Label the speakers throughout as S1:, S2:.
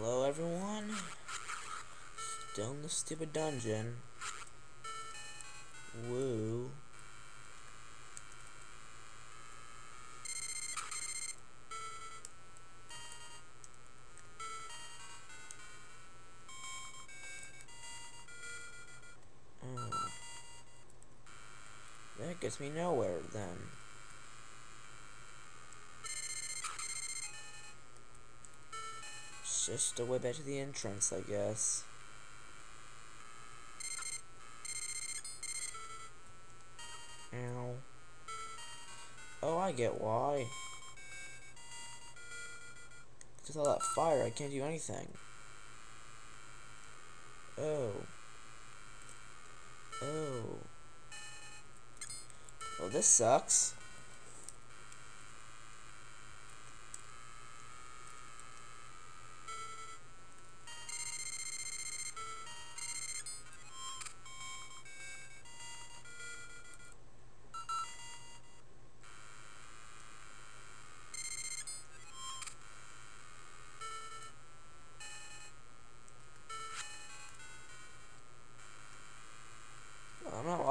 S1: Hello, everyone. Still in the stupid dungeon. Woo. Oh. That gets me nowhere, then. Just a way back to the entrance, I guess. Ow. Oh, I get why. Because all that fire, I can't do anything. Oh. Oh. Well, this sucks.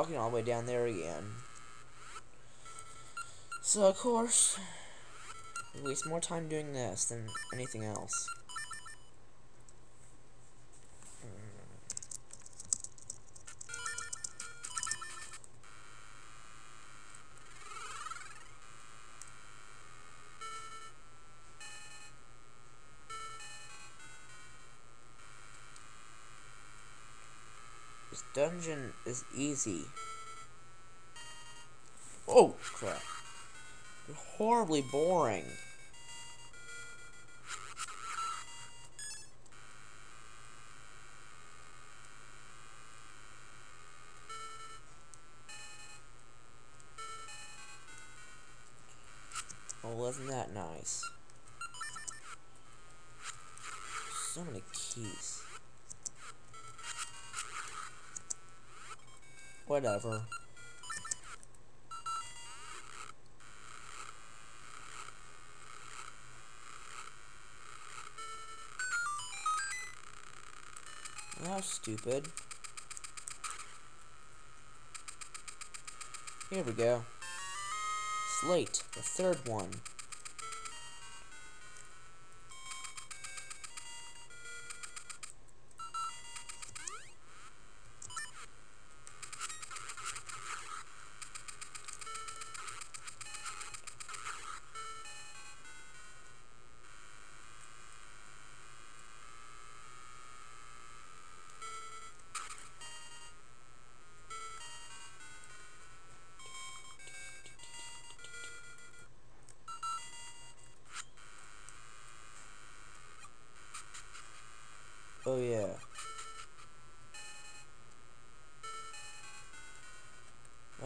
S1: Walking all the way down there again. So, of course, we waste more time doing this than anything else. This dungeon is easy. Oh, crap. They're horribly boring. Oh, wasn't that nice? So many keys. Whatever. Was stupid. Here we go. Slate, the third one.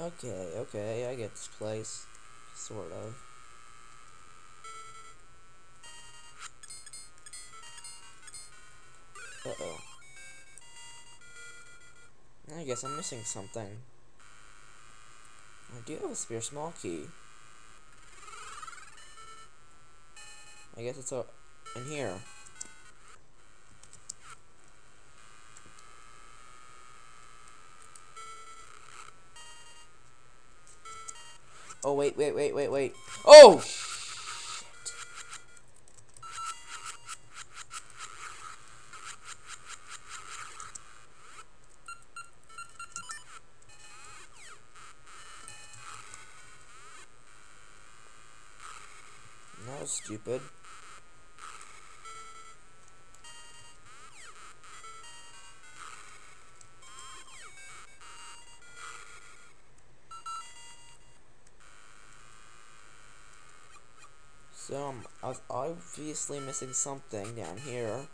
S1: Okay, okay, I get this place. Sort of. Uh-oh. I guess I'm missing something. I do have a spare small key. I guess it's uh, in here. Oh, wait, wait, wait, wait, wait. Oh, shit. That was stupid. So um, I was obviously missing something down here.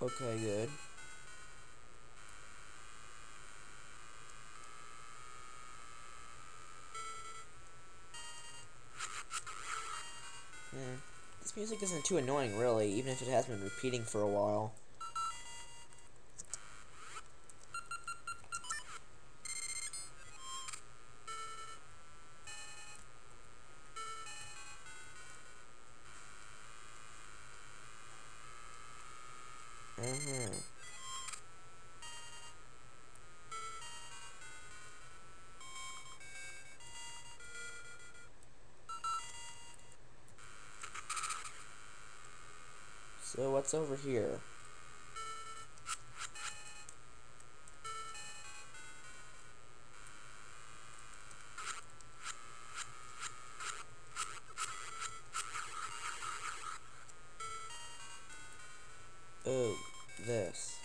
S1: Okay, good. This music isn't too annoying, really, even if it has been repeating for a while. What's over here? Oh, this.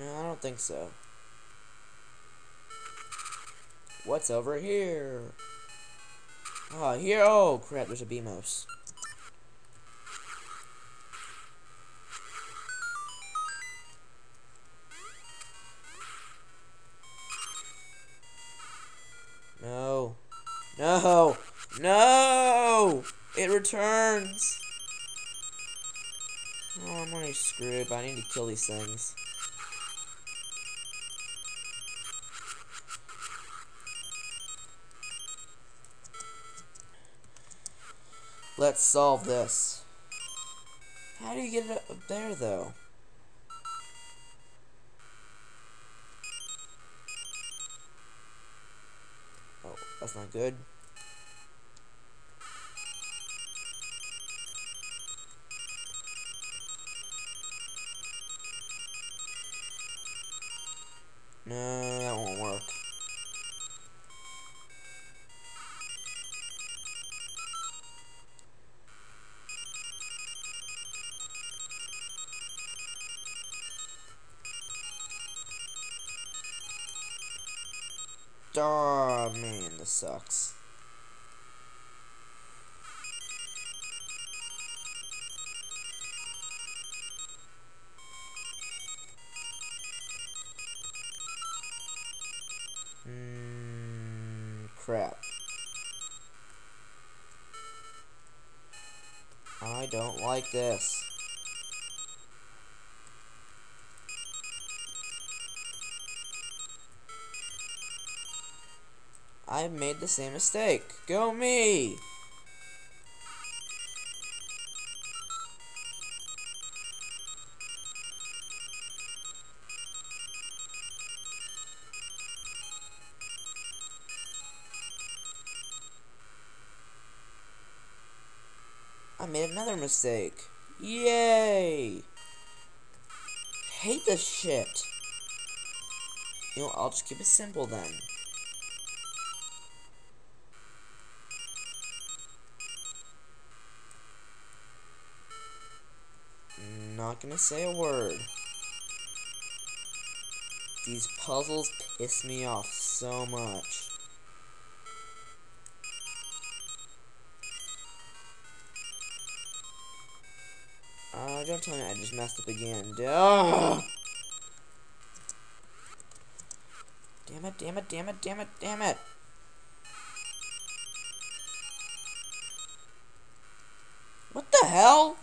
S1: No, I don't think so. What's over here? Oh, here. Oh, crap. There's a Beamos. No. No. No! It returns! Oh, I'm already screwed, but I need to kill these things. Let's solve this. How do you get it up there, though? Oh, that's not good. No, that won't work. Oh man, this sucks. Hmm, crap. I don't like this. I made the same mistake. Go me! I made another mistake. Yay! Hate this shit. You know, I'll just keep it simple then. Not gonna say a word. These puzzles piss me off so much. Uh, don't tell me I just messed up again. Duh! Damn it, damn it, damn it, damn it, damn it! What the hell?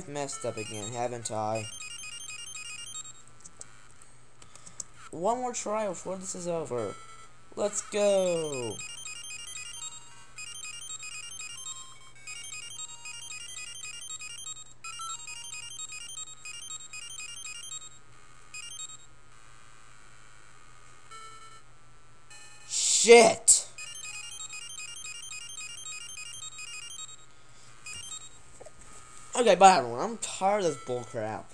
S1: I've messed up again, haven't I? One more try before this is over. Let's go! Shit! Okay, bye everyone. I'm tired of this bullcrap.